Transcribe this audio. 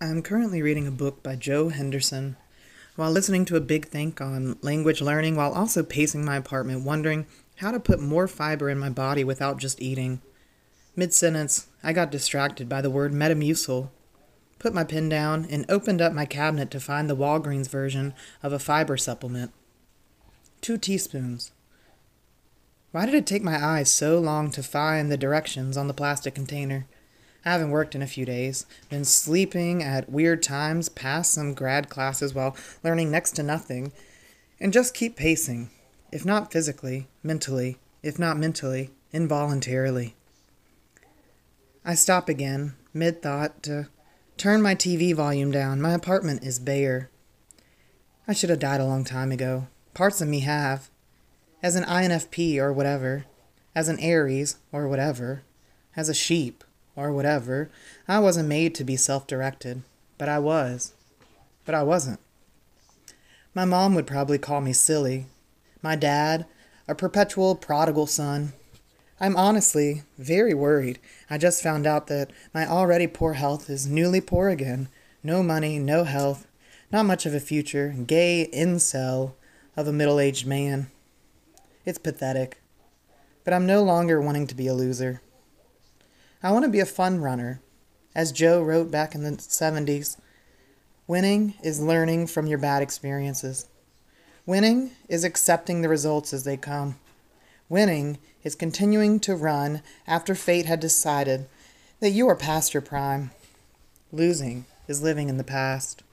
I'm currently reading a book by Joe Henderson while listening to a big think on language learning while also pacing my apartment, wondering how to put more fiber in my body without just eating. Mid sentence, I got distracted by the word Metamucil, put my pen down, and opened up my cabinet to find the Walgreens version of a fiber supplement. Two teaspoons. Why did it take my eyes so long to find the directions on the plastic container? I haven't worked in a few days, been sleeping at weird times, passed some grad classes while learning next to nothing, and just keep pacing, if not physically, mentally, if not mentally, involuntarily. I stop again, mid thought, to turn my TV volume down. My apartment is bare. I should have died a long time ago. Parts of me have. As an INFP or whatever, as an Aries or whatever, as a sheep or whatever. I wasn't made to be self directed, but I was. But I wasn't. My mom would probably call me silly. My dad, a perpetual prodigal son. I'm honestly very worried. I just found out that my already poor health is newly poor again. No money, no health, not much of a future, gay incel of a middle aged man. It's pathetic. But I'm no longer wanting to be a loser. I want to be a fun runner. As Joe wrote back in the 70s, winning is learning from your bad experiences. Winning is accepting the results as they come. Winning is continuing to run after fate had decided that you are past your prime. Losing is living in the past.